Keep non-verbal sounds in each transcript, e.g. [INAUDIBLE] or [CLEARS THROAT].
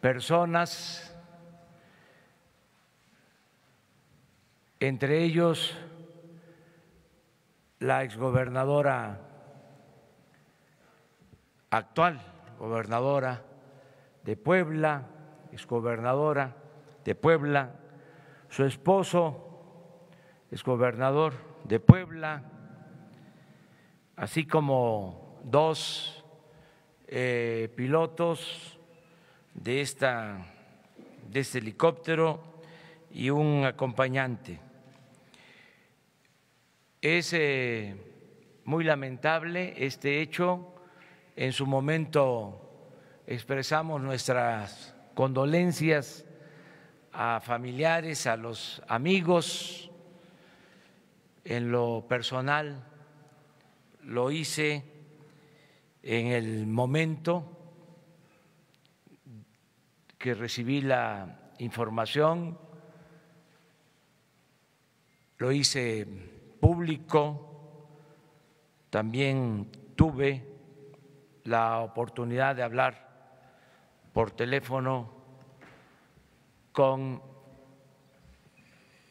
personas, entre ellos la exgobernadora actual, gobernadora de Puebla, exgobernadora de Puebla, su esposo, exgobernador de Puebla, así como dos eh, pilotos de, esta, de este helicóptero y un acompañante. Es eh, muy lamentable este hecho. En su momento expresamos nuestras condolencias a familiares, a los amigos. En lo personal lo hice en el momento que recibí la información, lo hice público, también tuve la oportunidad de hablar por teléfono con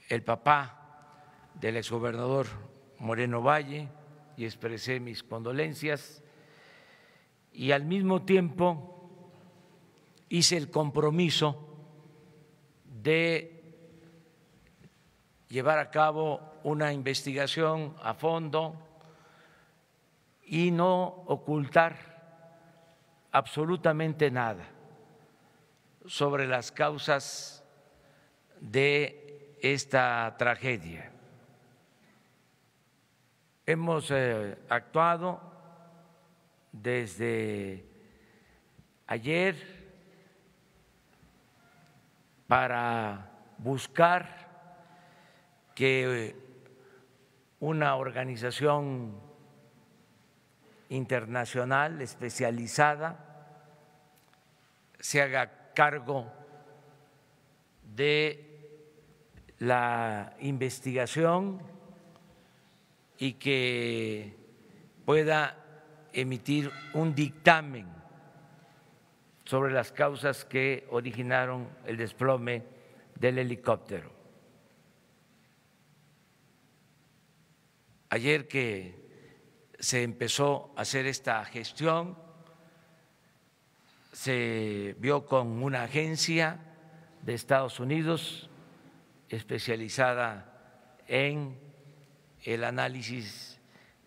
el papá del exgobernador Moreno Valle y expresé mis condolencias y al mismo tiempo hice el compromiso de llevar a cabo una investigación a fondo y no ocultar absolutamente nada sobre las causas de esta tragedia. Hemos eh, actuado desde ayer para buscar que una organización internacional especializada se haga cargo de la investigación y que pueda emitir un dictamen sobre las causas que originaron el desplome del helicóptero. Ayer que se empezó a hacer esta gestión, se vio con una agencia de Estados Unidos especializada en el análisis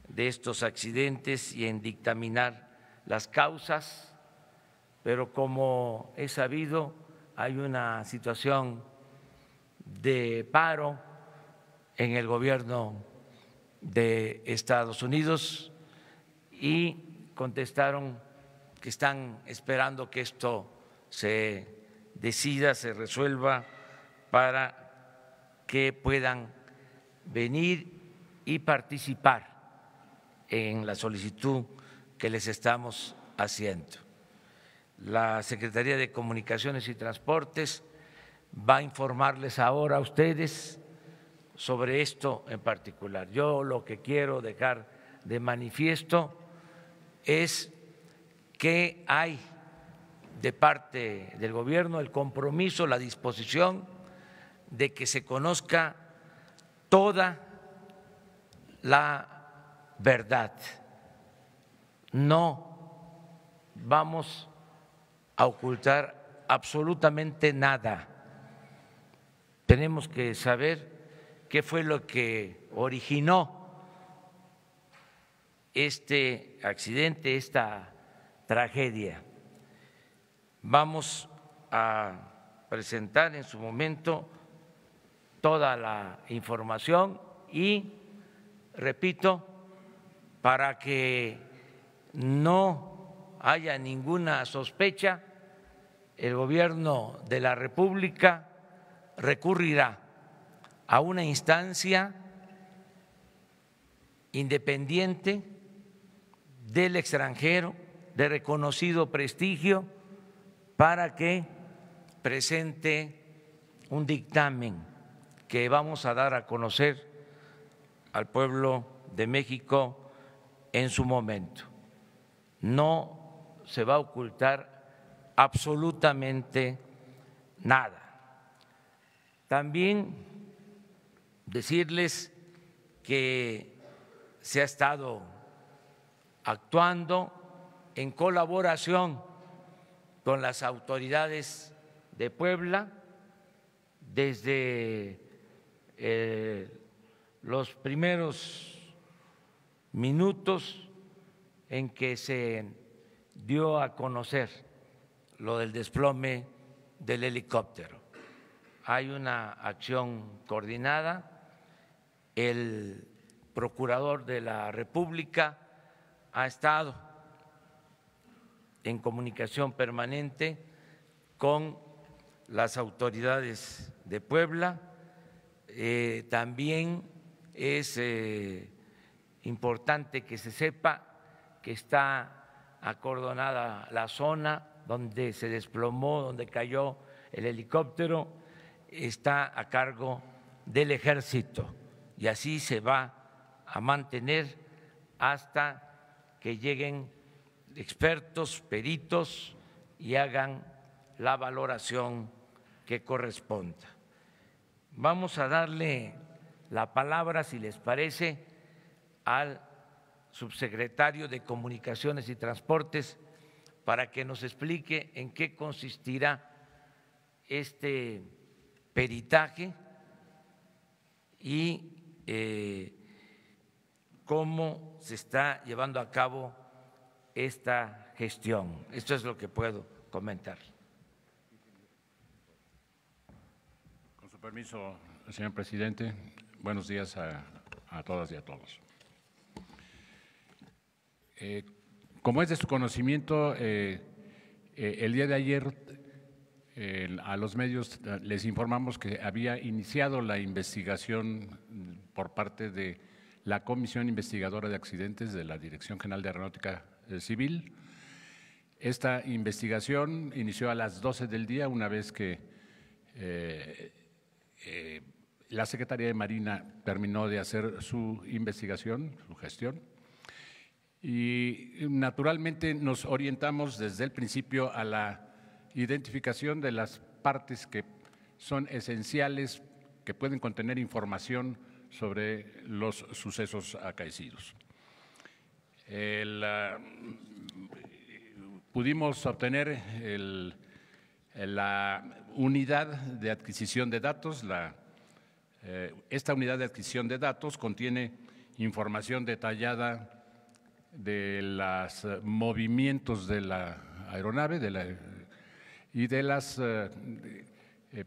de estos accidentes y en dictaminar las causas, pero como he sabido, hay una situación de paro en el gobierno de Estados Unidos y contestaron que están esperando que esto se decida, se resuelva para que puedan venir y participar en la solicitud que les estamos haciendo. La Secretaría de Comunicaciones y Transportes va a informarles ahora a ustedes sobre esto en particular. Yo lo que quiero dejar de manifiesto es que hay de parte del gobierno el compromiso, la disposición de que se conozca toda la verdad. No vamos a ocultar absolutamente nada. Tenemos que saber qué fue lo que originó este accidente, esta tragedia. Vamos a presentar en su momento toda la información y, repito, para que no haya ninguna sospecha, el gobierno de la República recurrirá a una instancia independiente del extranjero de reconocido prestigio para que presente un dictamen que vamos a dar a conocer al pueblo de México en su momento. No se va a ocultar absolutamente nada. También decirles que se ha estado actuando en colaboración con las autoridades de Puebla desde eh, los primeros minutos en que se dio a conocer lo del desplome del helicóptero. Hay una acción coordinada, el procurador de la República ha estado en comunicación permanente con las autoridades de Puebla, eh, también es eh, importante que se sepa que está acordonada la zona donde se desplomó, donde cayó el helicóptero, está a cargo del ejército y así se va a mantener hasta que lleguen expertos, peritos y hagan la valoración que corresponda. Vamos a darle la palabra, si les parece, al subsecretario de Comunicaciones y Transportes para que nos explique en qué consistirá este peritaje y eh, cómo se está llevando a cabo esta gestión. Esto es lo que puedo comentar. Con su permiso, señor presidente, buenos días a, todas y a todos. Eh, como es de su conocimiento, eh, eh, el día de ayer a los medios les informamos que había iniciado la investigación por parte de la Comisión Investigadora de Accidentes de la Dirección General de Aeronáutica Civil. Esta investigación inició a las 12 del día, una vez que la Secretaría de Marina terminó de hacer su investigación, su gestión, y naturalmente nos orientamos desde el principio a la identificación de las partes que son esenciales, que pueden contener información sobre los sucesos acaecidos. Ah, pudimos obtener la unidad de adquisición de datos, eh, esta unidad de adquisición de datos contiene información detallada de los eh, movimientos de la aeronave y de las eh,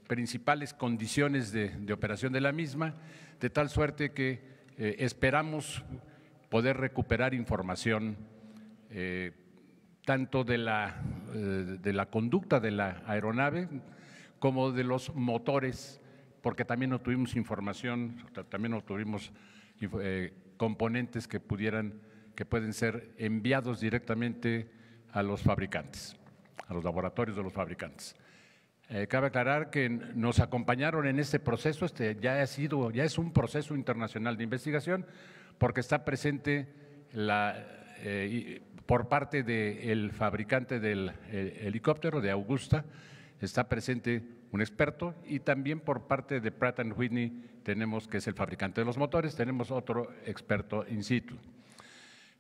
principales condiciones de, operación de la misma, de tal suerte que esperamos poder recuperar información tanto de la, de la conducta de la aeronave como de los motores porque también obtuvimos información, también obtuvimos eh, componentes que pudieran, que pueden ser enviados directamente a los fabricantes, a los laboratorios de los fabricantes. Eh, cabe aclarar que nos acompañaron en este proceso, este ya ha sido, ya es un proceso internacional de investigación, porque está presente la, eh, por parte del fabricante del helicóptero, de Augusta, está presente un experto y también por parte de Pratt Whitney tenemos, que es el fabricante de los motores, tenemos otro experto in situ.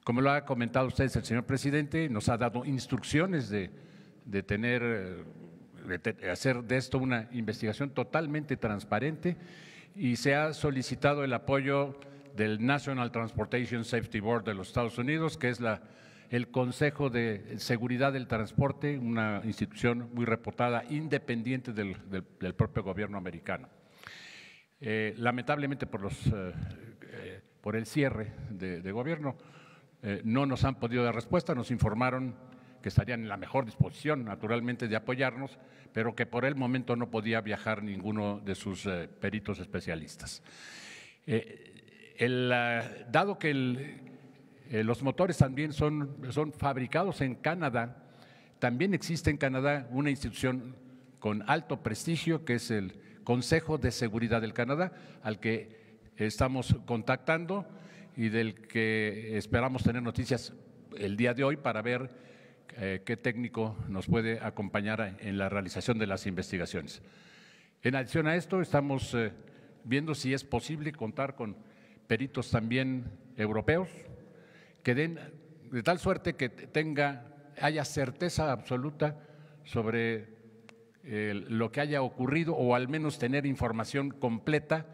Como lo ha comentado usted, el señor presidente, nos ha dado instrucciones de, tener, de hacer de esto una investigación totalmente transparente y se ha solicitado el apoyo del National Transportation Safety Board de los Estados Unidos, que es la el Consejo de Seguridad del Transporte, una institución muy reportada, independiente del, propio gobierno americano. Eh, lamentablemente por, los, eh, eh, por el cierre de, gobierno no nos han podido dar respuesta, nos informaron que estarían en la mejor disposición, naturalmente, de apoyarnos, pero que por el momento no podía viajar ninguno de sus peritos especialistas. El, dado que eh, los motores también son, son fabricados en Canadá. También existe en Canadá una institución con alto prestigio que es el Consejo de Seguridad del Canadá, al que estamos contactando y del que esperamos tener noticias el día de hoy para ver eh, qué técnico nos puede acompañar en la realización de las investigaciones. En adición a esto, estamos eh, viendo si es posible contar con peritos también europeos que den de tal suerte que tenga, haya certeza absoluta sobre lo que haya ocurrido o al menos tener información completa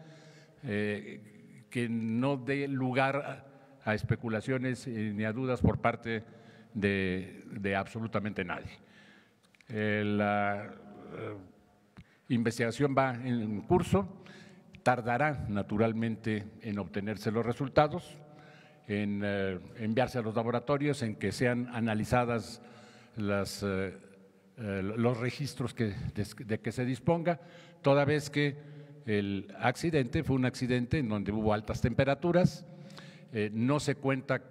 eh, que no dé lugar a, especulaciones ni a dudas por parte de, absolutamente nadie. Eh, la eh, investigación va en curso, tardará naturalmente en obtenerse los resultados, en enviarse a los laboratorios, en que sean analizadas eh, los registros de, que se disponga, toda vez que el accidente fue un accidente en donde hubo altas temperaturas, eh, no se cuenta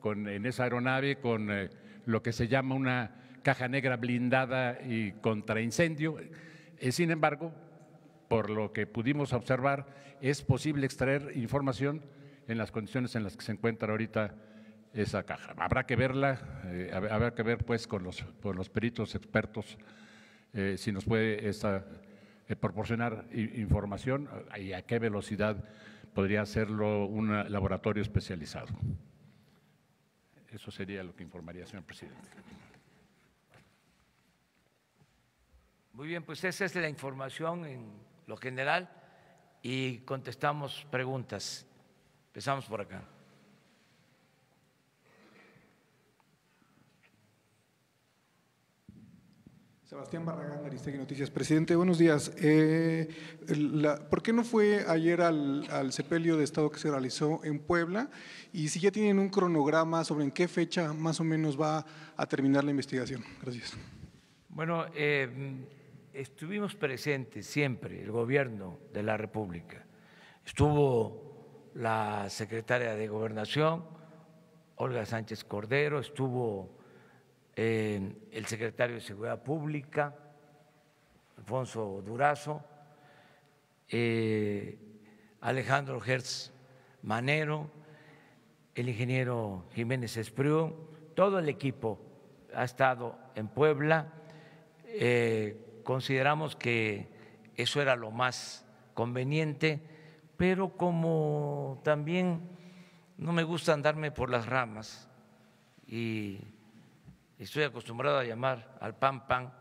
con, en esa aeronave con eh, lo que se llama una caja negra blindada y contra incendio. sin embargo, por lo que pudimos observar, es posible extraer información en las condiciones en las que se encuentra ahorita esa caja. Habrá que verla, eh, habrá que ver pues con los, con los peritos expertos eh, si nos puede esta, eh, proporcionar información y a qué velocidad podría hacerlo un laboratorio especializado. Eso sería lo que informaría, señor presidente. Muy bien, pues esa es la información en lo general y contestamos preguntas. Empezamos por acá. Sebastián Barragán, Aristegui Noticias. Presidente, buenos días. Eh, ¿Por qué no fue ayer al, sepelio de Estado que se realizó en Puebla? Y si ya tienen un cronograma sobre en qué fecha más o menos va a terminar la investigación. Gracias. Bueno, eh, estuvimos presentes siempre, el gobierno de la República. Estuvo la secretaria de Gobernación, Olga Sánchez Cordero, estuvo el secretario de Seguridad Pública, Alfonso Durazo, eh, Alejandro Hertz Manero, el ingeniero Jiménez Espriu, todo el equipo ha estado en Puebla. Eh, consideramos que eso era lo más conveniente, pero como también no me gusta andarme por las ramas y estoy acostumbrado a llamar al pan pan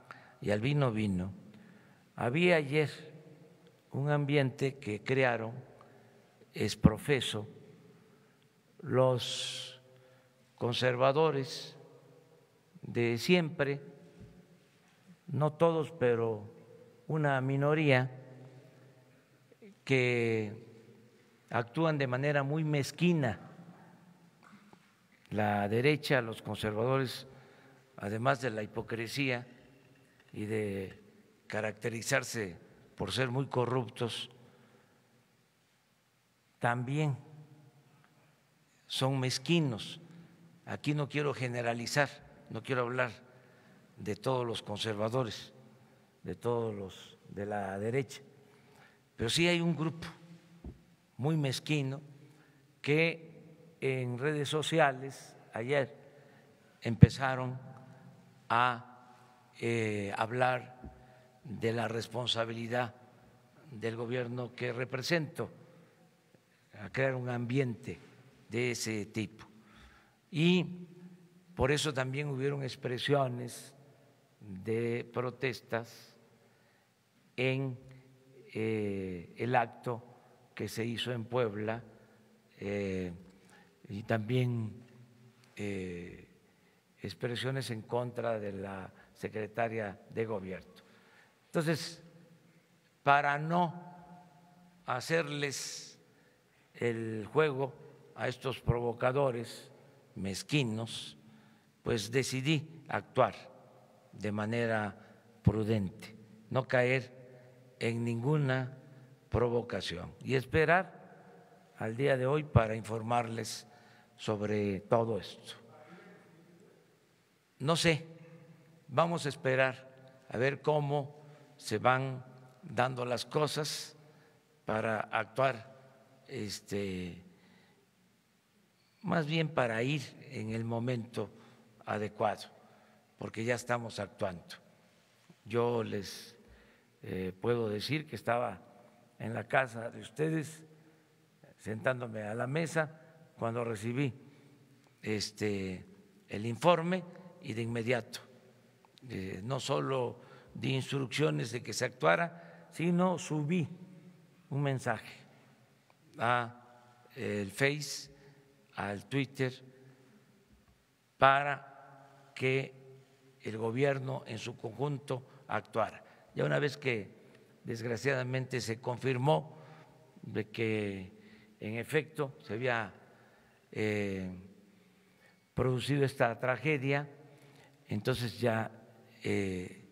y al vino vino, había ayer un ambiente que crearon, es profeso, los conservadores de siempre, no todos, pero una minoría, que actúan de manera muy mezquina. La derecha, los conservadores además de la hipocresía y de caracterizarse por ser muy corruptos, también son mezquinos. Aquí no quiero generalizar, no quiero hablar de todos los conservadores, de todos los de la derecha, pero sí hay un grupo muy mezquino que en redes sociales ayer empezaron a eh, hablar de la responsabilidad del gobierno que represento, a crear un ambiente de ese tipo. Y por eso también hubieron expresiones de protestas en eh, el acto que se hizo en Puebla eh, y también expresiones en contra de la secretaria de gobierno. Entonces, para no hacerles el juego a estos provocadores mezquinos, pues decidí actuar de manera prudente, no caer en ninguna provocación y esperar al día de hoy para informarles sobre todo esto. No sé, vamos a esperar a ver cómo se van dando las cosas para actuar, este, más bien para ir en el momento adecuado. porque ya estamos actuando. Yo les eh, puedo decir que estaba en la casa de ustedes, sentándome a la mesa, cuando recibí este, el informe y de inmediato, eh, no solo di instrucciones de que se actuara, sino subí un mensaje a el Face, al Twitter, para que el gobierno en su conjunto actuara. Ya una vez que desgraciadamente se confirmó de que en efecto se había eh, producido esta tragedia, entonces ya eh,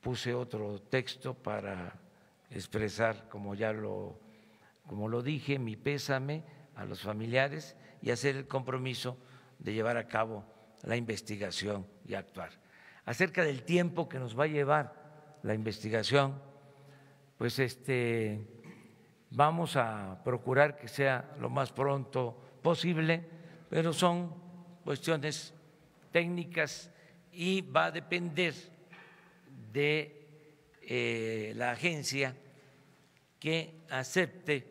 puse otro texto para expresar, como ya lo, como lo dije, mi pésame a los familiares y hacer el compromiso de llevar a cabo la investigación y actuar. Acerca del tiempo que nos va a llevar la investigación, pues este vamos a procurar que sea lo más pronto posible, pero son cuestiones técnicas y va a depender de eh, la agencia que acepte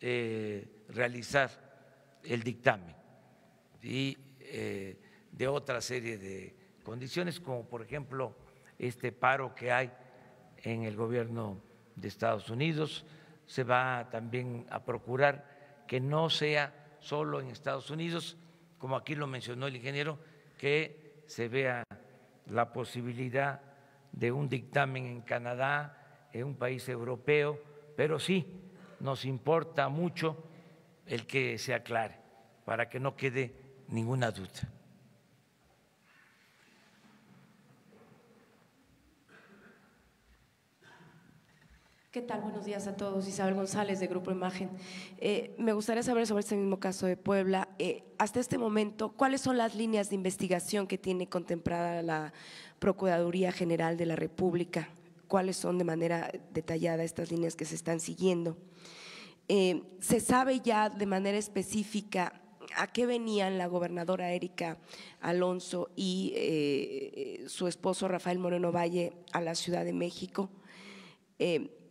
eh, realizar el dictamen y eh, de otra serie de condiciones, como por ejemplo este paro que hay en el gobierno de Estados Unidos. Se va también a procurar que no sea solo en Estados Unidos, como aquí lo mencionó el ingeniero, que se vea la posibilidad de un dictamen en Canadá, en un país europeo, pero sí nos importa mucho el que se aclare, para que no quede ninguna duda. ¿Qué tal? Buenos días a todos. Isabel González de Grupo Imagen. Eh, me gustaría saber sobre este mismo caso de Puebla. Eh, hasta este momento, ¿cuáles son las líneas de investigación que tiene contemplada la Procuraduría General de la República? ¿Cuáles son de manera detallada estas líneas que se están siguiendo? Eh, ¿Se sabe ya de manera específica a qué venían la gobernadora Erika Alonso y su esposo Rafael Moreno Valle a la Ciudad de México?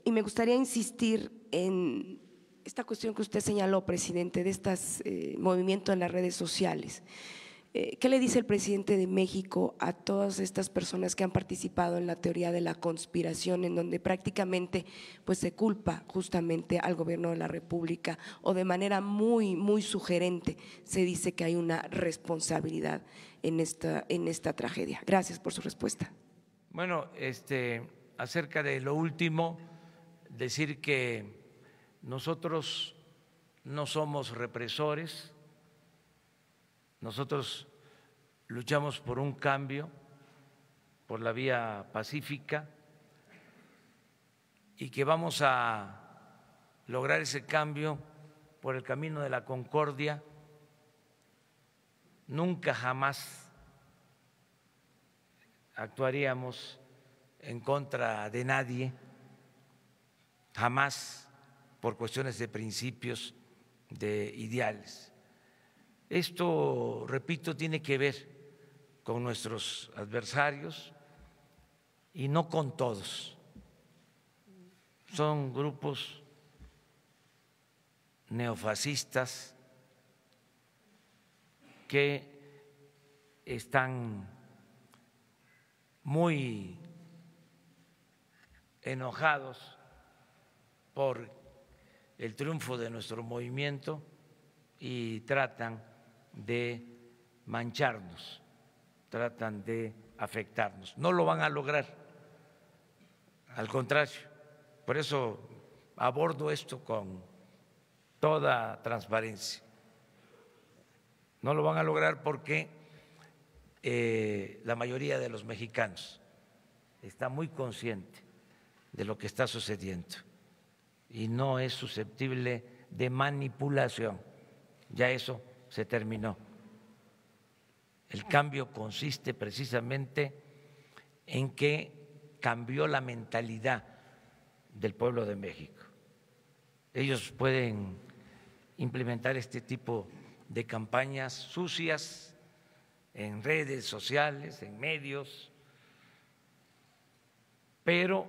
Y me gustaría insistir en esta cuestión que usted señaló, presidente, de estos eh, movimientos en las redes sociales. Eh, ¿Qué le dice el presidente de México a todas estas personas que han participado en la teoría de la conspiración, en donde prácticamente pues, se culpa justamente al gobierno de la República o de manera muy, muy sugerente se dice que hay una responsabilidad en esta, en esta tragedia? Gracias por su respuesta. Bueno, este, acerca de lo último decir que nosotros no somos represores, nosotros luchamos por un cambio, por la vía pacífica, y que vamos a lograr ese cambio por el camino de la concordia. Nunca jamás actuaríamos en contra de nadie jamás por cuestiones de principios, de ideales. Esto, repito, tiene que ver con nuestros adversarios y no con todos. Son grupos neofascistas que están muy enojados por el triunfo de nuestro movimiento y tratan de mancharnos, tratan de afectarnos. No lo van a lograr, al contrario. Por eso abordo esto con toda transparencia. No lo van a lograr porque eh, la mayoría de los mexicanos está muy consciente de lo que está sucediendo y no es susceptible de manipulación. Ya eso se terminó. El cambio consiste precisamente en que cambió la mentalidad del pueblo de México. Ellos pueden implementar este tipo de campañas sucias en redes sociales, en medios, pero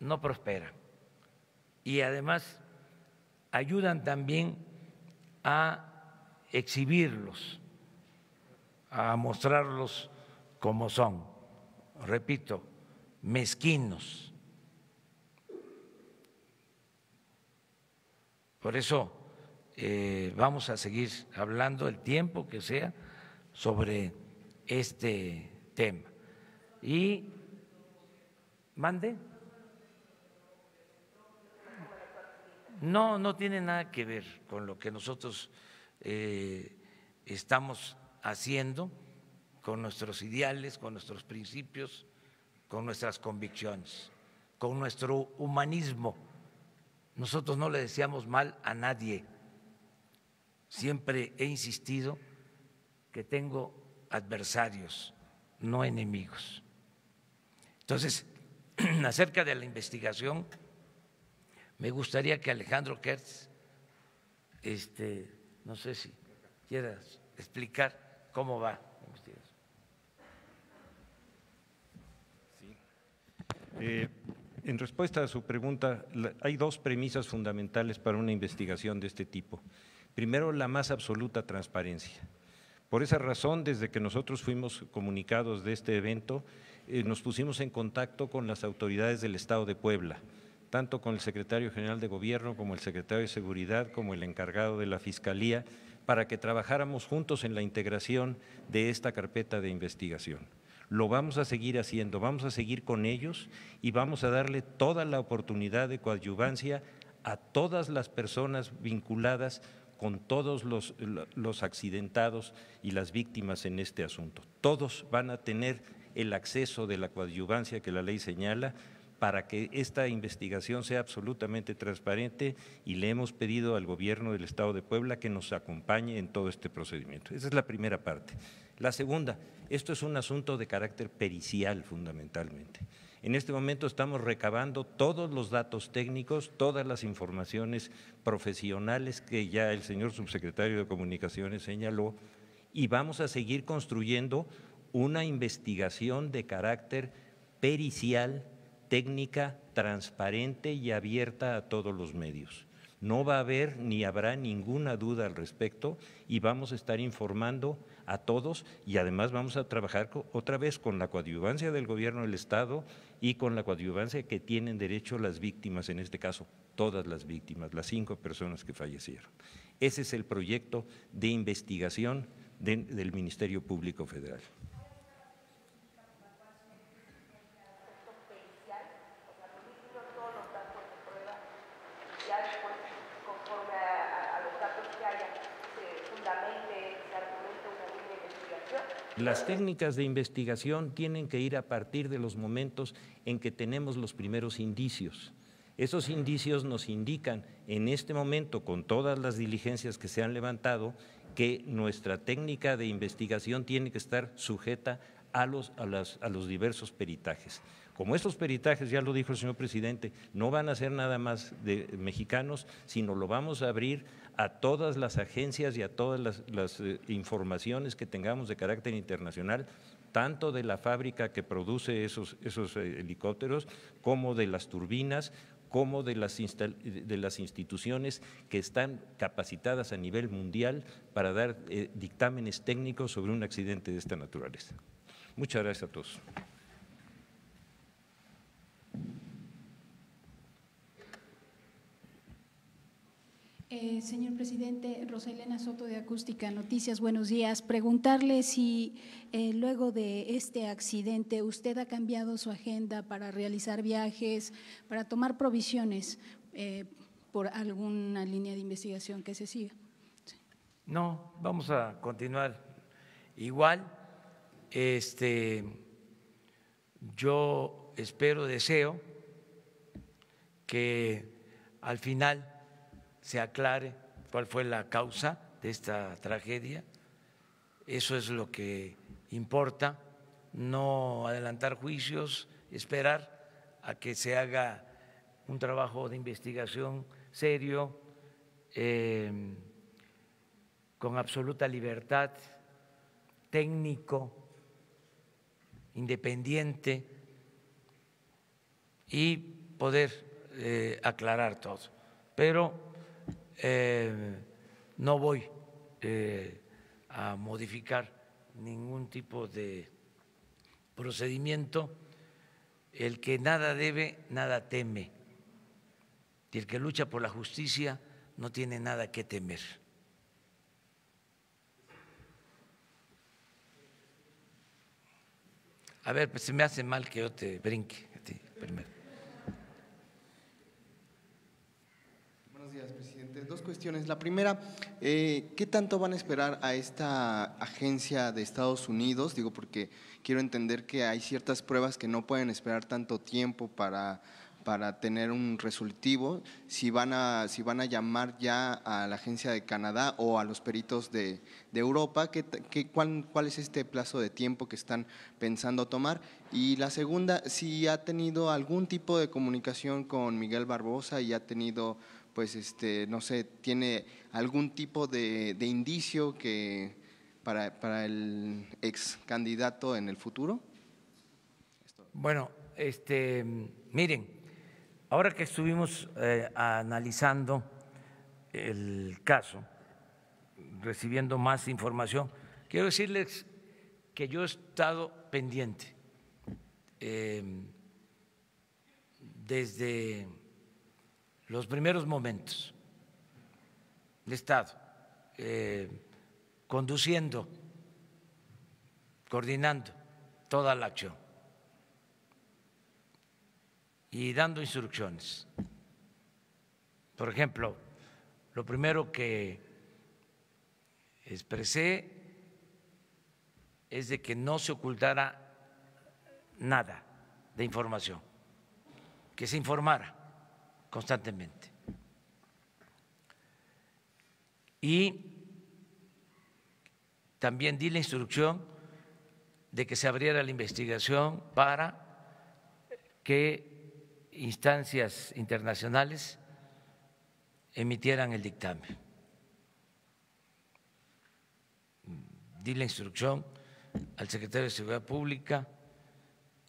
no prosperan. Y además ayudan también a exhibirlos, a mostrarlos como son. Repito, mezquinos. Por eso eh, vamos a seguir hablando el tiempo que sea sobre este tema. Y mande. No, no tiene nada que ver con lo que nosotros eh, estamos haciendo, con nuestros ideales, con nuestros principios, con nuestras convicciones, con nuestro humanismo. Nosotros no le deseamos mal a nadie. Siempre he insistido que tengo adversarios, no enemigos. Entonces, [CLEARS THROAT] acerca de la investigación, me gustaría que Alejandro Kertz, este, no sé si quieras explicar cómo va investigación. Eh, en respuesta a su pregunta, hay dos premisas fundamentales para una investigación de este tipo. Primero, la más absoluta transparencia. Por esa razón, desde que nosotros fuimos comunicados de este evento, eh, nos pusimos en contacto con las autoridades del Estado de Puebla, tanto con el secretario general de Gobierno como el secretario de Seguridad, como el encargado de la Fiscalía, para que trabajáramos juntos en la integración de esta carpeta de investigación. Lo vamos a seguir haciendo, vamos a seguir con ellos y vamos a darle toda la oportunidad de coadyuvancia a todas las personas vinculadas con todos los, accidentados y las víctimas en este asunto. Todos van a tener el acceso de la coadyuvancia que la ley señala para que esta investigación sea absolutamente transparente y le hemos pedido al gobierno del Estado de Puebla que nos acompañe en todo este procedimiento. Esa es la primera parte. La segunda, esto es un asunto de carácter pericial fundamentalmente. En este momento estamos recabando todos los datos técnicos, todas las informaciones profesionales que ya el señor subsecretario de Comunicaciones señaló y vamos a seguir construyendo una investigación de carácter pericial, técnica, transparente y abierta a todos los medios. No va a haber ni habrá ninguna duda al respecto y vamos a estar informando a todos y además vamos a trabajar otra vez con la coadyuvancia del gobierno del Estado y con la coadyuvancia que tienen derecho las víctimas, en este caso todas las víctimas, las cinco personas que fallecieron. Ese es el proyecto de investigación del Ministerio Público Federal. Las técnicas de investigación tienen que ir a partir de los momentos en que tenemos los primeros indicios. Esos indicios nos indican en este momento, con todas las diligencias que se han levantado, que nuestra técnica de investigación tiene que estar sujeta a los, diversos peritajes. Como estos peritajes, ya lo dijo el señor presidente, no van a ser nada más de mexicanos, sino lo vamos a abrir a todas las agencias y a todas las, eh, informaciones que tengamos de carácter internacional, tanto de la fábrica que produce esos, esos eh, helicópteros como de las turbinas, como de las, de las instituciones que están capacitadas a nivel mundial para dar eh, dictámenes técnicos sobre un accidente de esta naturaleza. Muchas gracias a todos. Señor presidente, Rosalena Soto de Acústica Noticias, buenos días. Preguntarle si eh, luego de este accidente usted ha cambiado su agenda para realizar viajes, para tomar provisiones eh, por alguna línea de investigación que se siga. No, vamos a continuar igual. Este, yo espero, deseo que al final se aclare cuál fue la causa de esta tragedia. Eso es lo que importa, no adelantar juicios, esperar a que se haga un trabajo de investigación serio, em, con absoluta libertad técnico, independiente y poder eh, aclarar todo. Pero eh, no voy eh, a modificar ningún tipo de procedimiento. El que nada debe, nada teme. Y el que lucha por la justicia no tiene nada que temer. A ver, pues se me hace mal que yo te brinque a ti primero. Buenos días, Dos cuestiones. La primera, eh, ¿qué tanto van a esperar a esta agencia de Estados Unidos? Digo, porque quiero entender que hay ciertas pruebas que no pueden esperar tanto tiempo para para tener un resolutivo, si van a, si van a llamar ya a la agencia de Canadá o a los peritos de, Europa, ¿qué, cuál, cuál, es este plazo de tiempo que están pensando tomar. Y la segunda, si ha tenido algún tipo de comunicación con Miguel Barbosa y ha tenido, pues, este, no sé, tiene algún tipo de, indicio que para, para el ex candidato en el futuro. Bueno, este, miren, Ahora que estuvimos eh, analizando el caso, recibiendo más información, quiero decirles que yo he estado pendiente em, desde los primeros momentos. He estado eh, conduciendo, coordinando toda la acción y dando instrucciones. Por ejemplo, lo primero que expresé es de que no se ocultara nada de información, que se informara constantemente. Y también di la instrucción de que se abriera la investigación para que instancias internacionales emitieran el dictamen. Di la instrucción al secretario de Seguridad Pública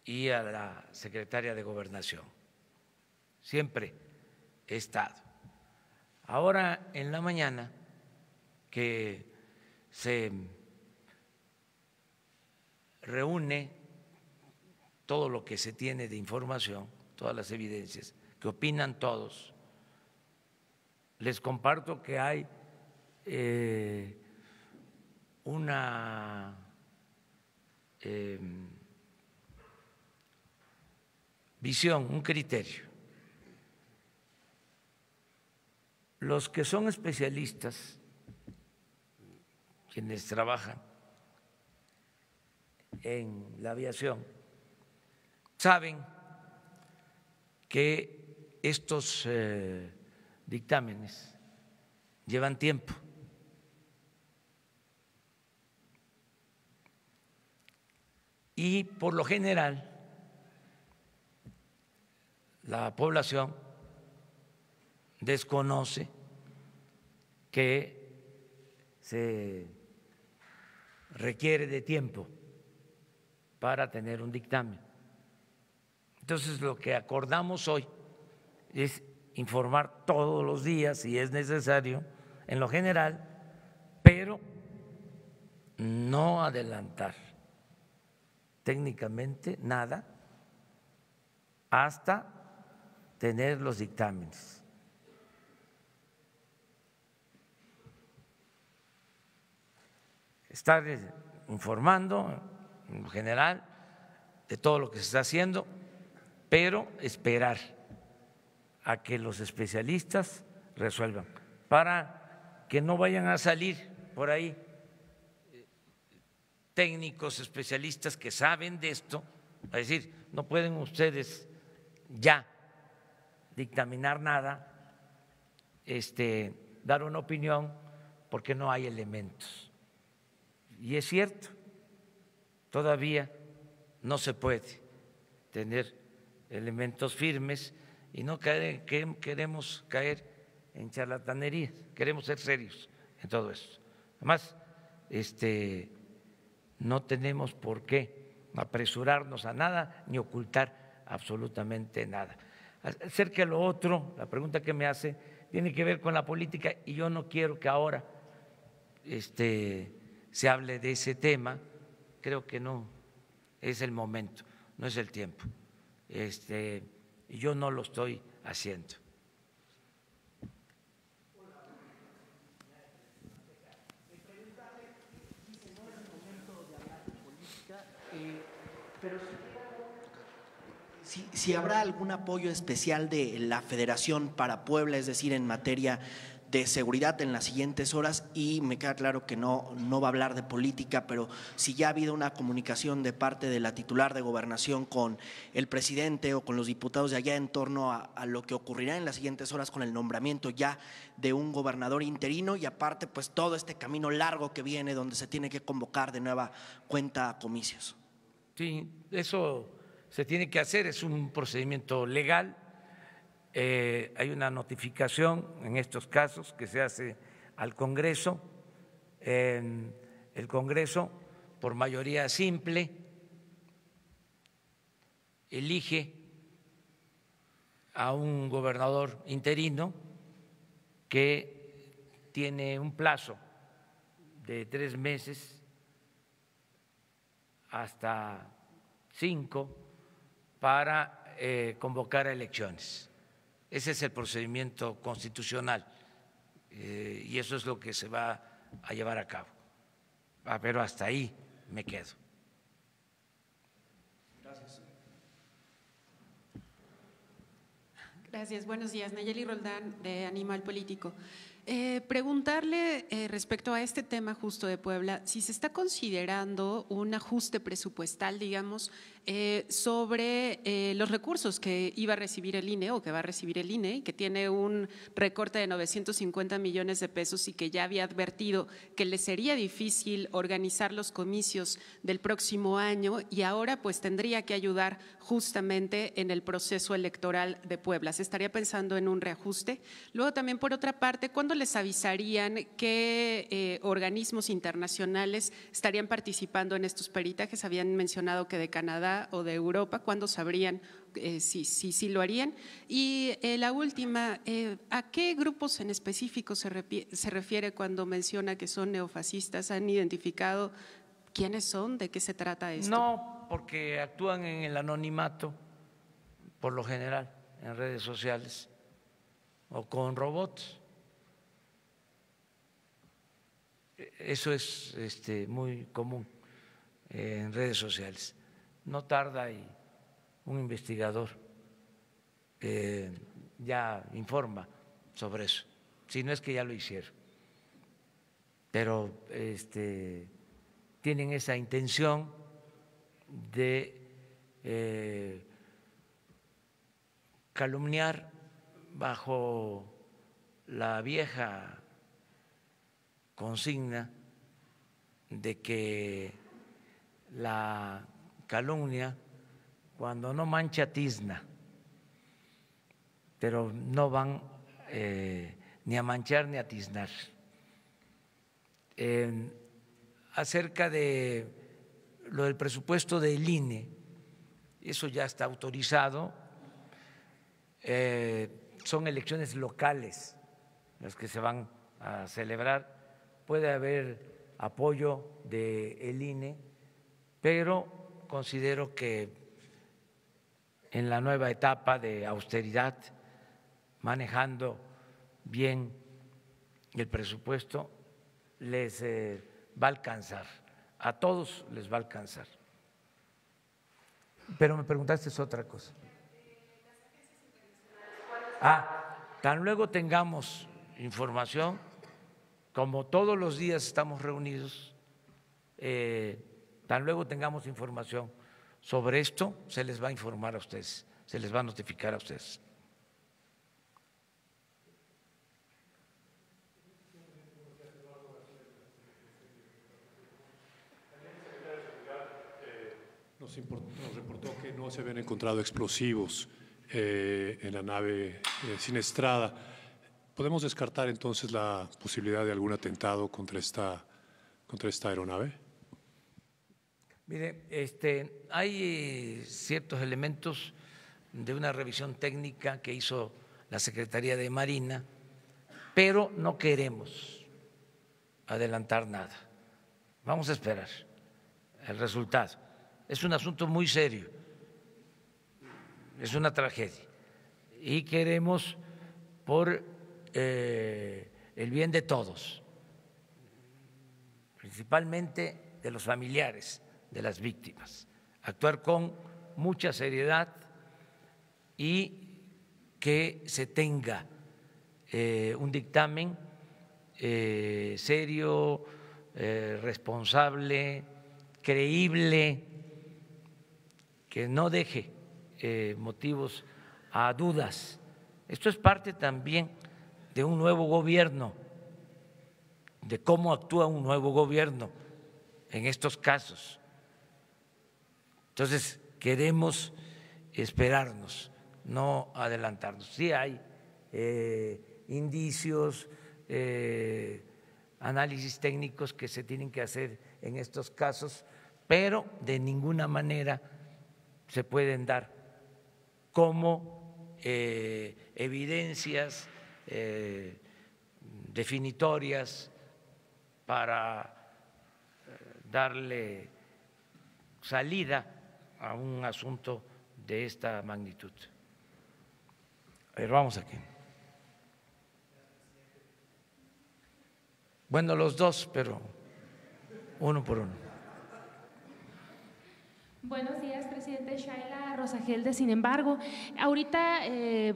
y a la secretaria de Gobernación. Siempre estado. Ahora en la mañana que se reúne todo lo que se tiene de información, todas las evidencias, que opinan todos. Les comparto que hay eh, una em, visión, un criterio. Los que son especialistas, quienes trabajan en la aviación, saben que estos eh, dictámenes llevan tiempo. Y por lo general, la población desconoce que se requiere de tiempo para tener un dictamen. Entonces, lo que acordamos hoy es informar todos los días, si es necesario, en lo general, pero no adelantar técnicamente nada hasta tener los dictámenes. Estar informando en general de todo lo que se está haciendo pero esperar a que los especialistas resuelvan, para que no vayan a salir por ahí eh, técnicos especialistas que saben de esto, a decir, no pueden ustedes ya dictaminar nada, este, dar una opinión, porque no hay elementos. Y es cierto, todavía no se puede tener elementos firmes y no queremos caer en charlatanería, queremos ser serios en todo eso. Además, este, no tenemos por qué apresurarnos a nada ni ocultar absolutamente nada. Acerca de lo otro, la pregunta que me hace tiene que ver con la política y yo no quiero que ahora este, se hable de ese tema, creo que no es el momento, no es el tiempo. Este, yo no lo estoy haciendo. si, si, habrá algún apoyo especial de la Federación para Puebla, es decir, en materia de seguridad en las siguientes horas y me queda claro que no, no va a hablar de política, pero si ya ha habido una comunicación de parte de la titular de gobernación con el presidente o con los diputados de allá en torno a, a lo que ocurrirá en las siguientes horas con el nombramiento ya de un gobernador interino y aparte pues todo este camino largo que viene donde se tiene que convocar de nueva cuenta a comicios. Sí, eso se tiene que hacer, es un procedimiento legal eh, hay una notificación en estos casos que se hace al Congreso. el Congreso, por mayoría simple, elige a un gobernador interino que tiene un plazo de tres meses hasta cinco para eh, convocar a elecciones. Ese es el procedimiento constitucional eh, y eso es lo que se va a llevar a cabo. Ah, pero hasta ahí me quedo. Gracias. Gracias. Buenos días. Nayeli Roldán, de Animal Político. Eh, preguntarle eh, respecto a este tema justo de Puebla, si se está considerando un ajuste presupuestal, digamos, eh, sobre eh, los recursos que iba a recibir el INE o que va a recibir el INE, que tiene un recorte de 950 millones de pesos y que ya había advertido que le sería difícil organizar los comicios del próximo año y ahora pues tendría que ayudar justamente en el proceso electoral de Puebla. ¿Se estaría pensando en un reajuste? Luego también por otra parte, ¿cuándo les avisarían qué eh, organismos internacionales estarían participando en estos peritajes? Habían mencionado que de Canadá o de Europa, cuándo sabrían eh, si, si, lo harían. Y eh, la última, eh, ¿a qué grupos en específico se, se refiere cuando menciona que son neofascistas? ¿Han identificado quiénes son? ¿De qué se trata esto? No, porque actúan en el anonimato, por lo general, en redes sociales o con robots. Eso es este, muy común en redes sociales no tarda y un investigador ya informa sobre eso, si no es que ya lo hicieron. Pero este, tienen esa intención de eh, calumniar bajo la vieja consigna de que la calumnia cuando no mancha tizna, pero no van eh, ni a manchar ni a tiznar. acerca de lo del presupuesto del INE, eso ya está autorizado, eh, son elecciones locales las que se van a celebrar, puede haber apoyo del INE, pero considero que en la nueva etapa de austeridad, manejando bien el presupuesto, les eh, va a alcanzar, a todos les va a alcanzar. Pero me preguntaste es otra cosa. Ah, tan luego tengamos información, como todos los días estamos reunidos, eh, Tan luego tengamos información sobre esto, se les va a informar a ustedes, se les va a notificar a ustedes. Nos, reportó que no se habían encontrado explosivos eh, en la nave eh, sin estrada. ¿Podemos descartar entonces la posibilidad de algún atentado contra esta, contra esta aeronave? Mire, este, hay ciertos elementos de una revisión técnica que hizo la Secretaría de Marina, pero no queremos adelantar nada. Vamos a esperar el resultado. Es un asunto muy serio, es una tragedia y queremos por eh, el bien de todos, principalmente de los familiares de las víctimas, actuar con mucha seriedad y que se tenga eh, un dictamen eh, serio, eh, responsable, creíble, que no deje motivos a dudas. Esto es parte también de un nuevo gobierno, de cómo actúa un nuevo gobierno en estos casos. Entonces, queremos esperarnos, no adelantarnos. Sí hay eh, indicios, eh, análisis técnicos que se tienen que hacer en estos casos, pero de ninguna manera se pueden dar como eh, evidencias definitorias para darle salida a un asunto de esta magnitud. A ver, vamos aquí. Bueno, los dos, pero uno por uno. Buenos días, presidente Shaila Rosagelde. Sin embargo, ahorita eh,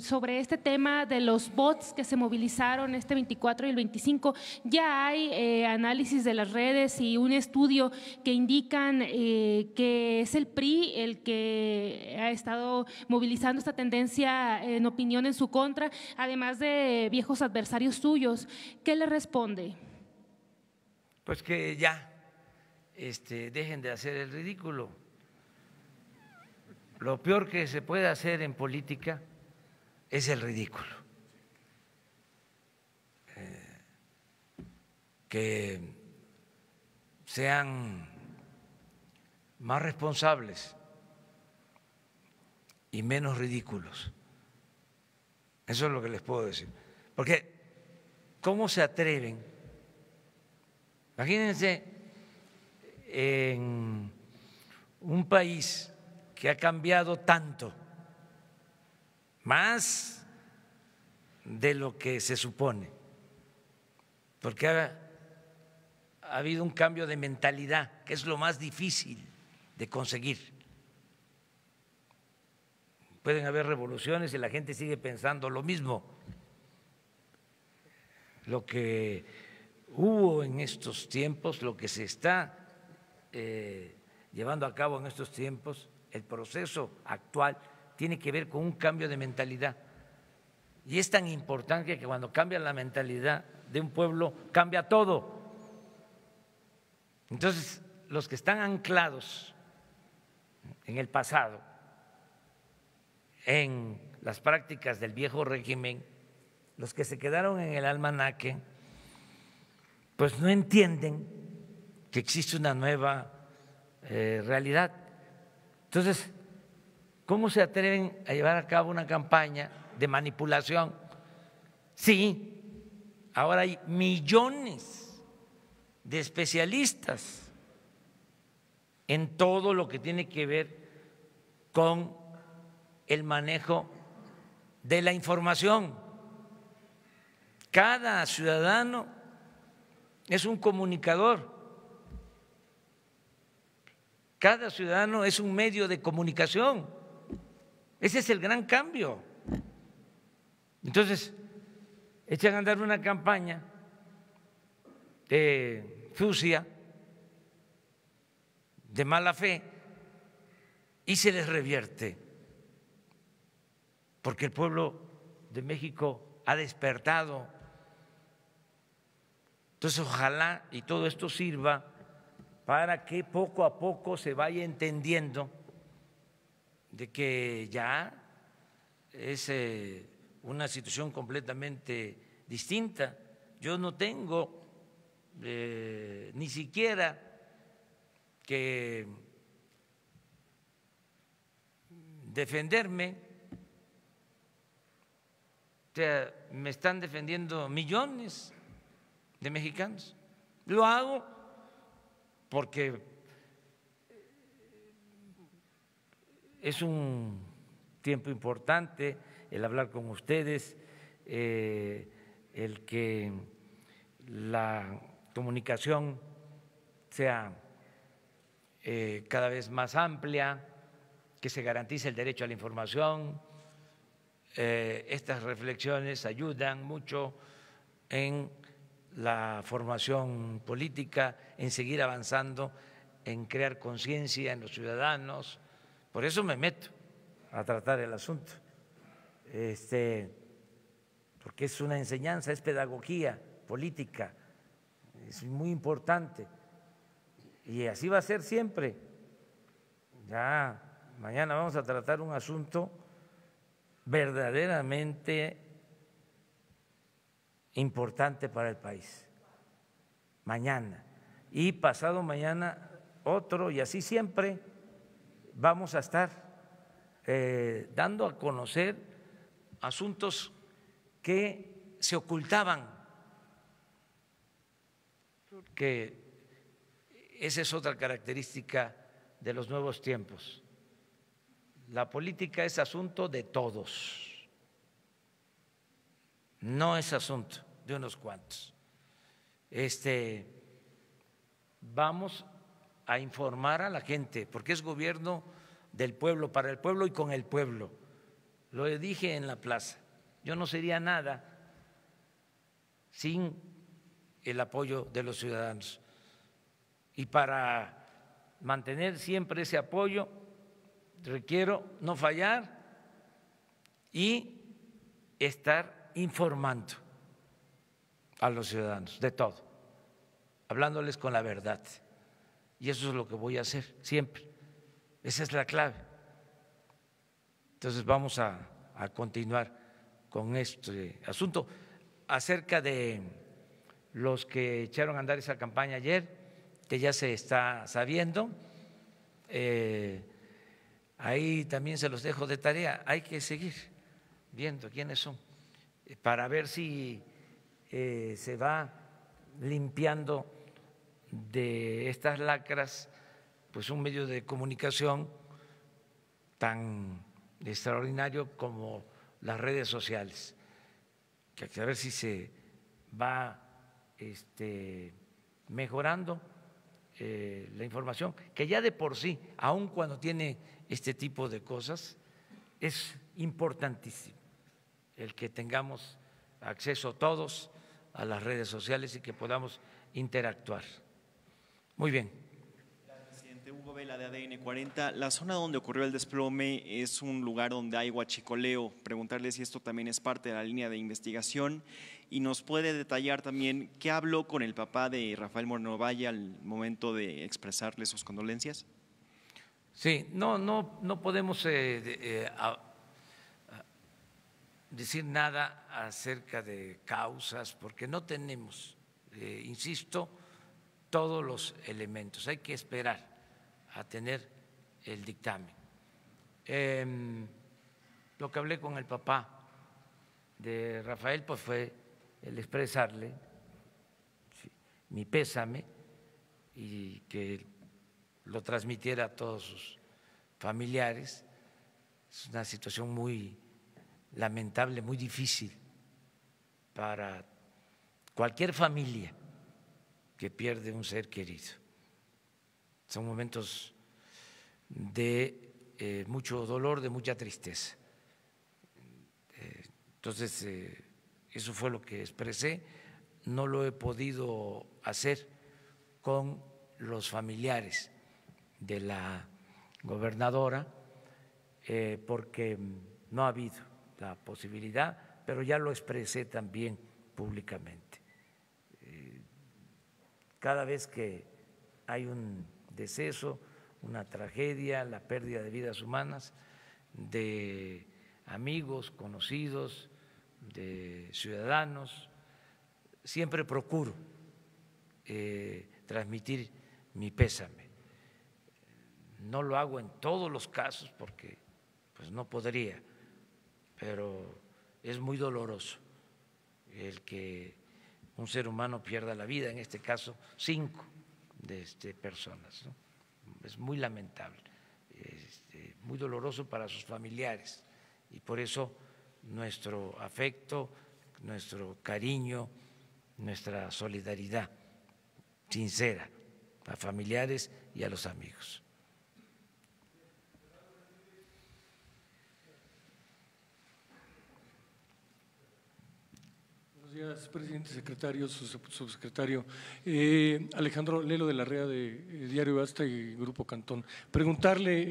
sobre este tema de los bots que se movilizaron este 24 y el 25, ya hay eh, análisis de las redes y un estudio que indican eh, que es el PRI el que ha estado movilizando esta tendencia en opinión en su contra, además de viejos adversarios suyos. ¿Qué le responde? Pues que ya este, dejen de hacer el ridículo. Lo peor que se puede hacer en política es el ridículo. Eh, que sean más responsables y menos ridículos. Eso es lo que les puedo decir. Porque, ¿cómo se atreven? Imagínense en un país que ha cambiado tanto, más de lo que se supone, porque ha, habido un cambio de mentalidad, que es lo más difícil de conseguir. Pueden haber revoluciones y la gente sigue pensando lo mismo. Lo que hubo en estos tiempos, lo que se está eh, llevando a cabo en estos tiempos, el proceso actual tiene que ver con un cambio de mentalidad. Y es tan importante que cuando cambia la mentalidad de un pueblo, cambia todo. Entonces, los que están anclados en el pasado, en las prácticas del viejo régimen, los que se quedaron en el almanaque, pues no entienden que existe una nueva eh, realidad. Entonces, ¿cómo se atreven a llevar a cabo una campaña de manipulación? Sí, ahora hay millones de especialistas en todo lo que tiene que ver con el manejo de la información. Cada ciudadano es un comunicador cada ciudadano es un medio de comunicación. Ese es el gran cambio. Entonces, echan a andar una campaña de fusia, de mala fe, y se les revierte, porque el pueblo de México ha despertado. Entonces, ojalá y todo esto sirva para que poco a poco se vaya entendiendo de que ya es eh, una situación completamente distinta. Yo no tengo eh, ni siquiera que defenderme, o sea, me están defendiendo millones de mexicanos. Lo hago porque es un tiempo importante el hablar con ustedes, eh, el que la comunicación sea eh, cada vez más amplia, que se garantice el derecho a la información. Eh, estas reflexiones ayudan mucho en la formación política, en seguir avanzando, en crear conciencia en los ciudadanos. Por eso me meto a tratar el asunto, este, porque es una enseñanza, es pedagogía política, es muy importante. Y así va a ser siempre. Ya mañana vamos a tratar un asunto verdaderamente importante para el país. Mañana. Y pasado mañana otro, y así siempre vamos a estar eh, dando a conocer asuntos que se ocultaban, que esa es otra característica de los nuevos tiempos. La política es asunto de todos, no es asunto de unos cuantos. Este, vamos a informar a la gente, porque es gobierno del pueblo, para el pueblo y con el pueblo. Lo dije en la plaza, yo no sería nada sin el apoyo de los ciudadanos. Y para mantener siempre ese apoyo, requiero no fallar y estar informando a los ciudadanos de todo, hablándoles con la verdad. Y eso es lo que voy a hacer siempre. Esa es la clave. Entonces vamos a, continuar con este asunto. Acerca de los que echaron a andar esa campaña ayer, que ya se está sabiendo, eh, ahí también se los dejo de tarea. Hay que seguir viendo quiénes son para ver si eh, se va limpiando de estas lacras pues un medio de comunicación tan extraordinario como las redes sociales, que a ver si se va este, mejorando eh, la información, que ya de por sí, aun cuando tiene este tipo de cosas, es importantísimo el que tengamos acceso todos a las redes sociales y que podamos interactuar. Muy bien. Presidente Hugo Vela de ADN 40. La zona donde ocurrió el desplome es un lugar donde hay huachicoleo. Preguntarle si esto también es parte de la línea de investigación y nos puede detallar también qué habló con el papá de Rafael Moreno Valle al momento de expresarle sus condolencias. Sí, no, no, no podemos eh, eh, decir nada acerca de causas porque no tenemos, eh, insisto, todos los elementos. Hay que esperar a tener el dictamen. Em, lo que hablé con el papá de Rafael pues fue el expresarle mi pésame y que lo transmitiera a todos sus familiares. Es una situación muy lamentable, muy difícil para cualquier familia que pierde un ser querido. Son momentos de eh, mucho dolor, de mucha tristeza. Eh, entonces, eh, eso fue lo que expresé. No lo he podido hacer con los familiares de la gobernadora porque no ha habido la posibilidad, pero ya lo expresé también públicamente cada vez que hay un deceso, una tragedia, la pérdida de vidas humanas, de amigos, conocidos, de ciudadanos, siempre procuro eh, transmitir mi pésame. No lo hago en todos los casos porque pues no podría, pero es muy doloroso el que un ser humano pierda la vida, en este caso cinco de este, personas. Es muy lamentable, este, muy doloroso para sus familiares y por eso nuestro afecto, nuestro cariño, nuestra solidaridad sincera a familiares y a los amigos. Buenos días, presidente, secretario, subsecretario. Eh, Alejandro Lelo de la REA de eh, Diario Basta y Grupo Cantón. Preguntarle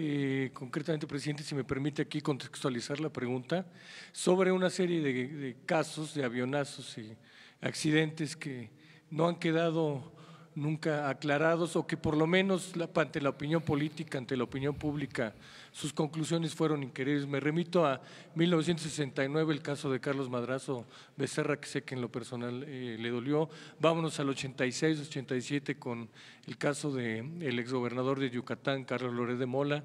eh, concretamente, presidente, si me permite aquí contextualizar la pregunta sobre una serie de casos de avionazos y accidentes que no han quedado nunca aclarados o que por lo menos ante la opinión política, ante la opinión pública, sus conclusiones fueron increíbles. Me remito a 1969, el caso de Carlos Madrazo Becerra, que sé que en lo personal eh, le dolió. Vámonos al 86, 87 con el caso del de exgobernador de Yucatán, Carlos Lórez de Mola.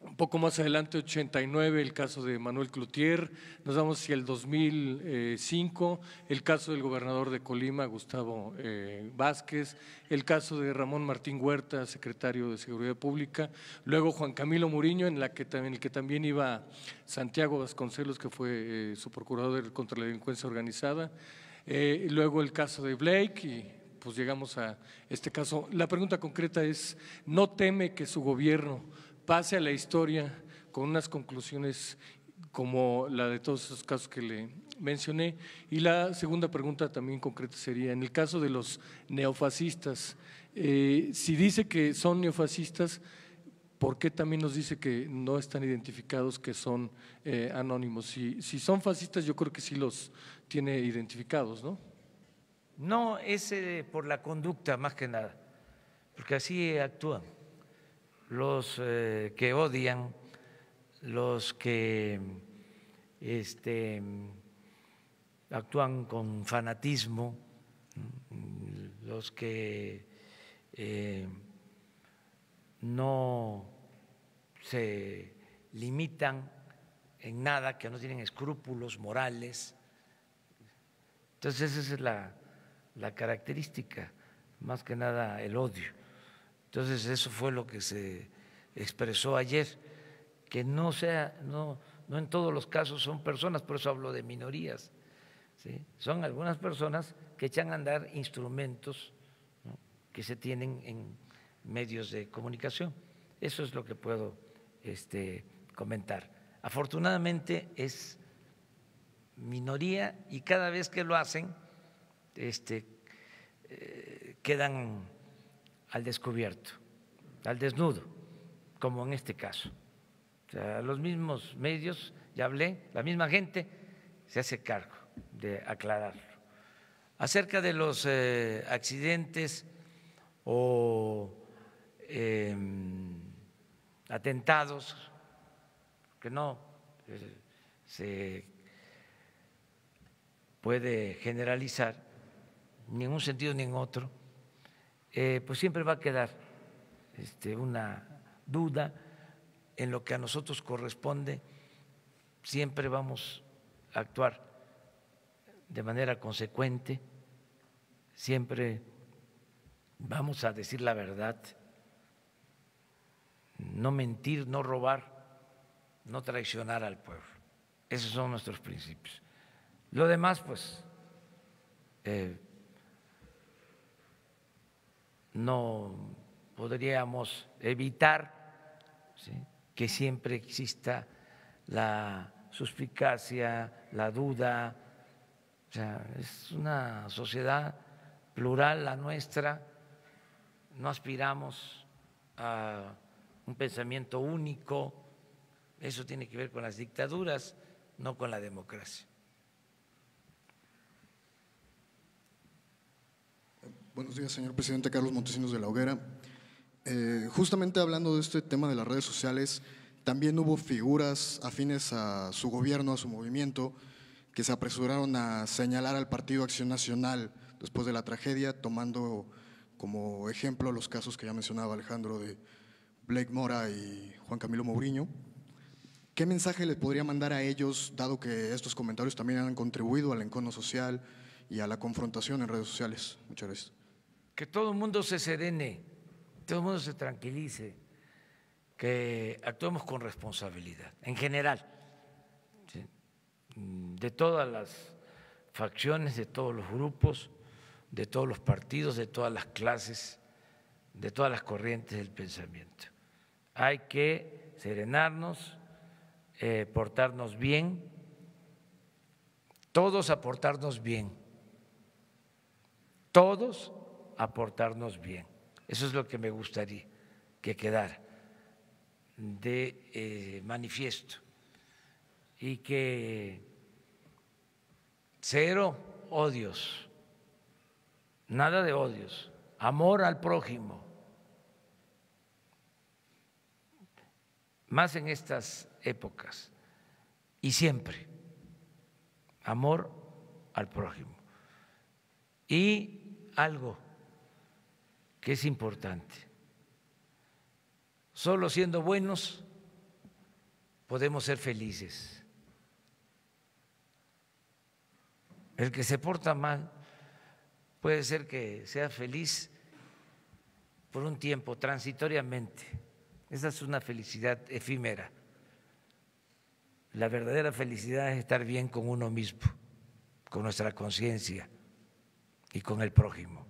Un poco más adelante, 89, el caso de Manuel Cloutier, nos vamos hacia el 2005, el caso del gobernador de Colima, Gustavo eh, Vázquez, el caso de Ramón Martín Huerta, secretario de Seguridad Pública, luego Juan Camilo Muriño, en, la que, en el que también iba Santiago Vasconcelos, que fue eh, su procurador contra la delincuencia organizada, eh, luego el caso de Blake y pues llegamos a este caso. La pregunta concreta es, ¿no teme que su gobierno pase a la historia con unas conclusiones como la de todos esos casos que le mencioné. Y la segunda pregunta también concreta sería, en el caso de los neofascistas, eh, si dice que son neofascistas, ¿por qué también nos dice que no están identificados, que son eh, anónimos? Si, si son fascistas, yo creo que sí los tiene identificados, ¿no? No, es eh, por la conducta más que nada, porque así actúan los eh, que odian, los que este, actúan con fanatismo, los que eh, no se limitan en nada, que no tienen escrúpulos morales. Entonces esa es la, la característica, más que nada el odio. Entonces eso fue lo que se expresó ayer, que no sea, no, no en todos los casos son personas, por eso hablo de minorías, son algunas personas que echan a andar instrumentos que se tienen en medios de comunicación. Eso es lo que puedo este, comentar. Afortunadamente es minoría y cada vez que lo hacen este, eh, quedan al descubierto, al desnudo, como en este caso. Los mismos medios, ya hablé, la misma gente se hace cargo de aclararlo. Acerca de los eh, accidentes o em, atentados, que no eh, se puede generalizar, ni en un sentido ni en otro, eh, pues siempre va a quedar este, una duda en lo que a nosotros corresponde, siempre vamos a actuar de manera consecuente, siempre vamos a decir la verdad, no mentir, no robar, no traicionar al pueblo. Esos son nuestros principios. Lo demás, pues, eh, no podríamos evitar que siempre exista la suspicacia, la duda. O sea, es una sociedad plural la nuestra, no aspiramos a un pensamiento único, eso tiene que ver con las dictaduras, no con la democracia. Buenos días, señor presidente Carlos Montesinos de la Hoguera. Eh, justamente hablando de este tema de las redes sociales, también hubo figuras afines a su gobierno, a su movimiento, que se apresuraron a señalar al Partido Acción Nacional después de la tragedia, tomando como ejemplo los casos que ya mencionaba Alejandro de Blake Mora y Juan Camilo Mourinho. ¿Qué mensaje les podría mandar a ellos, dado que estos comentarios también han contribuido al encono social y a la confrontación en redes sociales? Muchas gracias. Que todo el mundo se serene, todo el mundo se tranquilice, que actuemos con responsabilidad, en general, de todas las facciones, de todos los grupos, de todos los partidos, de todas las clases, de todas las corrientes del pensamiento. Hay que serenarnos, eh, portarnos bien, todos aportarnos bien, todos aportarnos bien. Eso es lo que me gustaría que quedara de eh, manifiesto y que cero odios, nada de odios, amor al prójimo, más en estas épocas y siempre, amor al prójimo. Y algo es importante, solo siendo buenos podemos ser felices. El que se porta mal puede ser que sea feliz por un tiempo, transitoriamente. Esa es una felicidad efímera. La verdadera felicidad es estar bien con uno mismo, con nuestra conciencia y con el prójimo.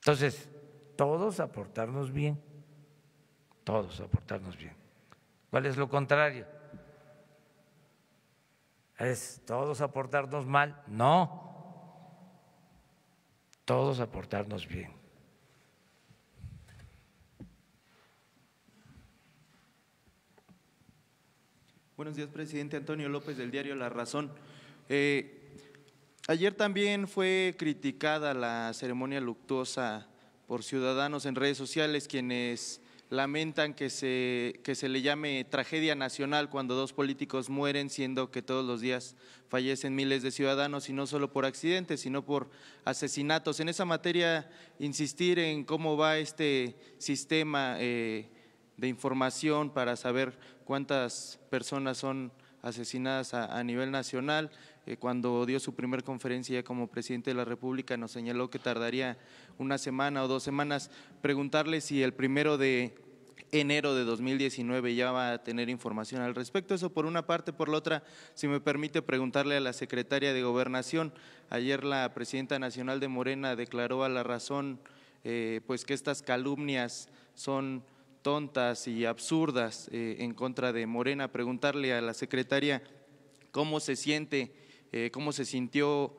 Entonces, todos aportarnos bien, todos aportarnos bien. ¿Cuál es lo contrario? ¿Es todos aportarnos mal? No, todos aportarnos bien. Buenos días, presidente Antonio López del diario La Razón. Eh, ayer también fue criticada la ceremonia luctuosa por ciudadanos en redes sociales quienes lamentan que se, que se le llame tragedia nacional cuando dos políticos mueren, siendo que todos los días fallecen miles de ciudadanos y no solo por accidentes, sino por asesinatos. En esa materia, insistir en cómo va este sistema eh, de información para saber cuántas personas son asesinadas a, nivel nacional. Eh, cuando dio su primer conferencia como presidente de la República nos señaló que tardaría una semana o dos semanas. Preguntarle si el primero de enero de 2019 ya va a tener información al respecto. Eso por una parte. Por la otra, si me permite preguntarle a la secretaria de Gobernación. Ayer la presidenta nacional de Morena declaró a la razón eh, pues que estas calumnias son tontas y absurdas eh, en contra de Morena. Preguntarle a la secretaria cómo se siente, eh, cómo se sintió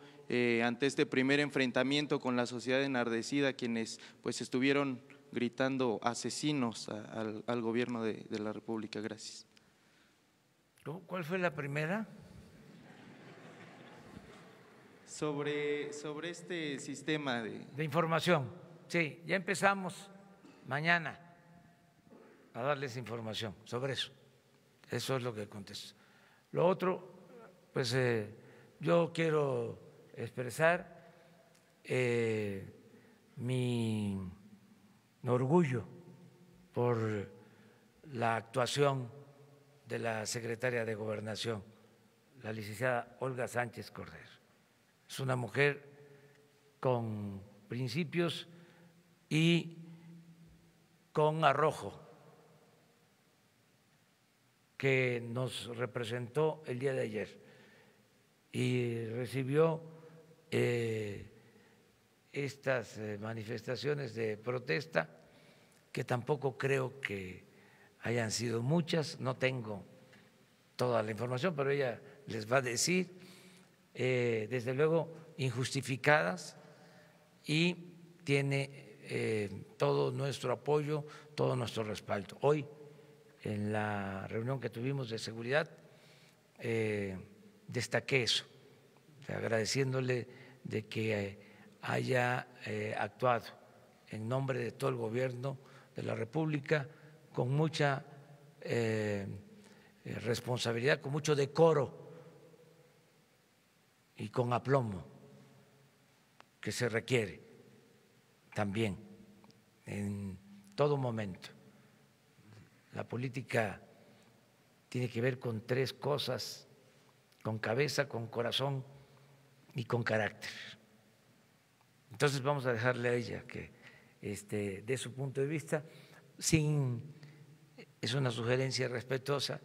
ante este primer enfrentamiento con la sociedad enardecida, quienes pues estuvieron gritando asesinos al, gobierno de, la República. Gracias. ¿Cuál fue la primera? Sobre, sobre este sistema de... De información. Sí, ya empezamos mañana a darles información sobre eso. Eso es lo que contesto. Lo otro, pues eh, yo quiero expresar eh, mi orgullo por la actuación de la secretaria de Gobernación, la licenciada Olga Sánchez Cordero. Es una mujer con principios y con arrojo que nos representó el día de ayer y recibió eh, estas eh, manifestaciones de protesta, que tampoco creo que hayan sido muchas, no tengo toda la información, pero ella les va a decir, eh, desde luego, injustificadas y tiene todo nuestro apoyo, todo nuestro respaldo. Hoy, en la reunión que tuvimos de seguridad, destaqué eso, agradeciéndole de que haya eh, actuado en nombre de todo el gobierno de la República con mucha eh, eh, responsabilidad, con mucho decoro y con aplomo que se requiere también en todo momento. La política tiene que ver con tres cosas, con cabeza, con corazón y con carácter. Entonces vamos a dejarle a ella que este, dé su punto de vista, sin, es una sugerencia respetuosa,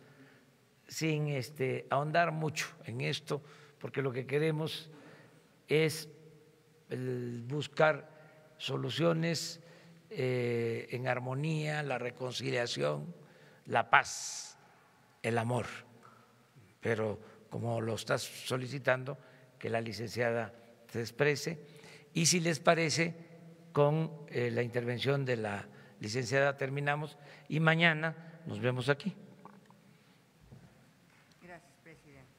sin este, ahondar mucho en esto, porque lo que queremos es buscar soluciones eh, en armonía, la reconciliación, la paz, el amor. Pero como lo estás solicitando, que la licenciada se exprese. Y si les parece, con eh, la intervención de la licenciada terminamos y mañana nos vemos aquí. Gracias, presidente.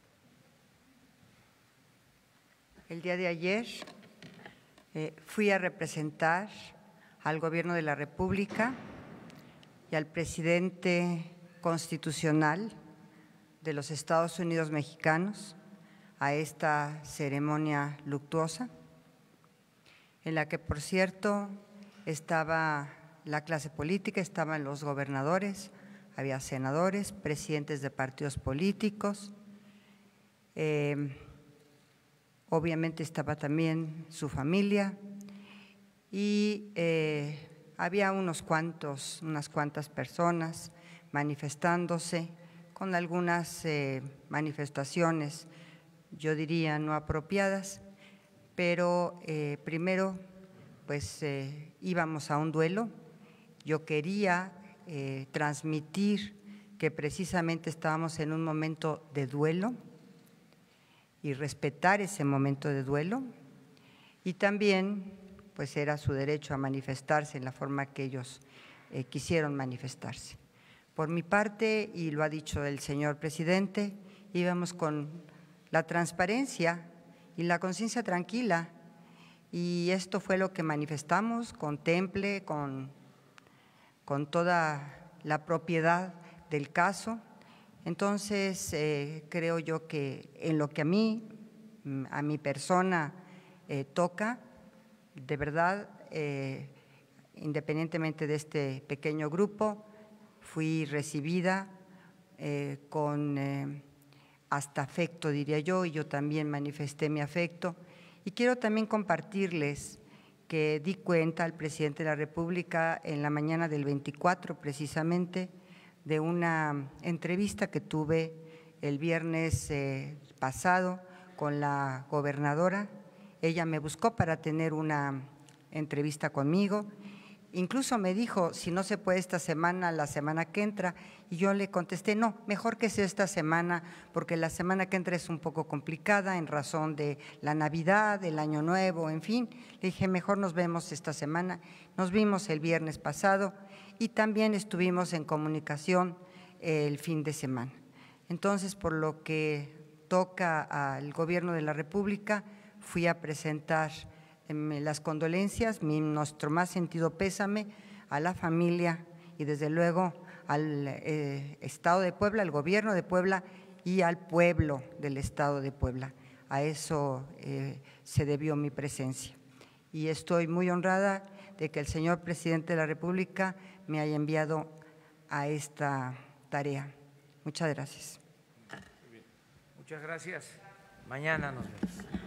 El día de ayer eh, fui a representar al Gobierno de la República y al presidente constitucional de los Estados Unidos mexicanos a esta ceremonia luctuosa, en la que, por cierto, estaba la clase política, estaban los gobernadores, había senadores, presidentes de partidos políticos, eh, obviamente estaba también su familia y eh, había unos cuantos, unas cuantas personas manifestándose con algunas eh, manifestaciones, yo diría no apropiadas, pero eh, primero pues íbamos a un duelo, yo quería transmitir que precisamente estábamos en un momento de duelo, y respetar ese momento de duelo y también pues era su derecho a manifestarse en la forma que ellos eh, quisieron manifestarse. Por mi parte, y lo ha dicho el señor presidente, íbamos con la transparencia y la conciencia tranquila. Y esto fue lo que manifestamos con temple, con, con toda la propiedad del caso. Entonces, eh, creo yo que en lo que a mí, a mi persona eh, toca, de verdad, eh, independientemente de este pequeño grupo, fui recibida con hasta afecto, diría yo, y yo también manifesté mi afecto. Y quiero también compartirles que di cuenta al presidente de la República en la mañana del 24 precisamente, de una entrevista que tuve el viernes eh, pasado con la gobernadora. Ella me buscó para tener una entrevista conmigo. Incluso me dijo, si no se puede esta semana, la semana que entra. Y yo le contesté, no, mejor que sea esta semana, porque la semana que entra es un poco complicada en razón de la Navidad, del Año Nuevo, en fin. Le dije, mejor nos vemos esta semana. Nos vimos el viernes pasado y también estuvimos en comunicación el fin de semana. Entonces, por lo que toca al Gobierno de la República, fui a presentar las condolencias, nuestro más sentido pésame a la familia y desde luego al eh, Estado de Puebla, al Gobierno de Puebla y al pueblo del Estado de Puebla. A eso eh, se debió mi presencia. Y estoy muy honrada de que el señor presidente de la República me haya enviado a esta tarea. Muchas gracias. Muchas gracias. Mañana nos vemos.